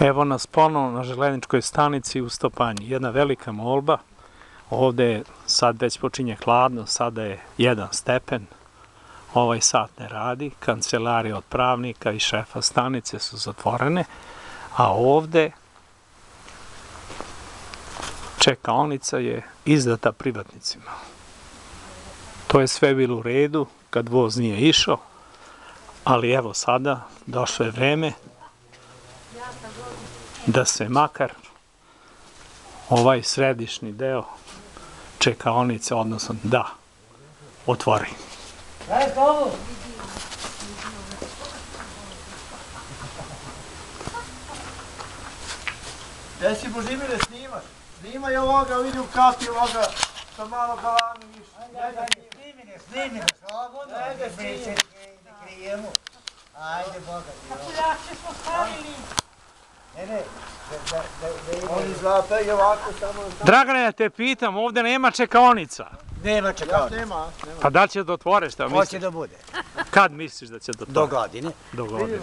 Evo nas ponovno na železničkoj stanici u Stopanji. Jedna velika molba. Ovde sad već počinje hladno, sada je jedan stepen. Ovaj sat ne radi. Kancelarije od pravnika i šefa stanice su zatvorene. A ovde čekaonica je izdata privatnicima. To je sve bilo u redu kad voz nije išao, ali evo sada došlo je vreme da se makar ovaj središnji deo čekaonice, odnosno da, otvori. Gdje si Božimire snimaš? Snimaj ovoga, vidi u kapi ovoga, što malo galami više. Ajde, Snimi ne, snimi ne, slobodno. Ajde, Ne, ne, snimi. krijemo. Ajde, Boga ti. Kako jače smo stavili? Ne, ne, da, da, da, da ide. Oni zlata i ovako samo... Dragane, ja te pitam, ovde nema čekaonica. Nema Ja, čekao. nema, nema. Pa da li će da otvore šta Hoće misliš? da bude. Kad misliš da će da Do otvore? godine. Do godine.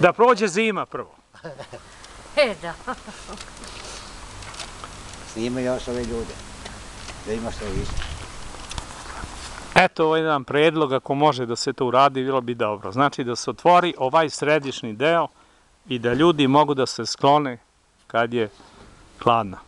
Da prođe zima prvo. E, da. Snima još ove ljude. Da ima što više. Eto, ovo je jedan predlog, ako može da se to uradi, bilo bi dobro. Znači da se otvori ovaj središnji deo i da ljudi mogu da se sklone kad je hladna.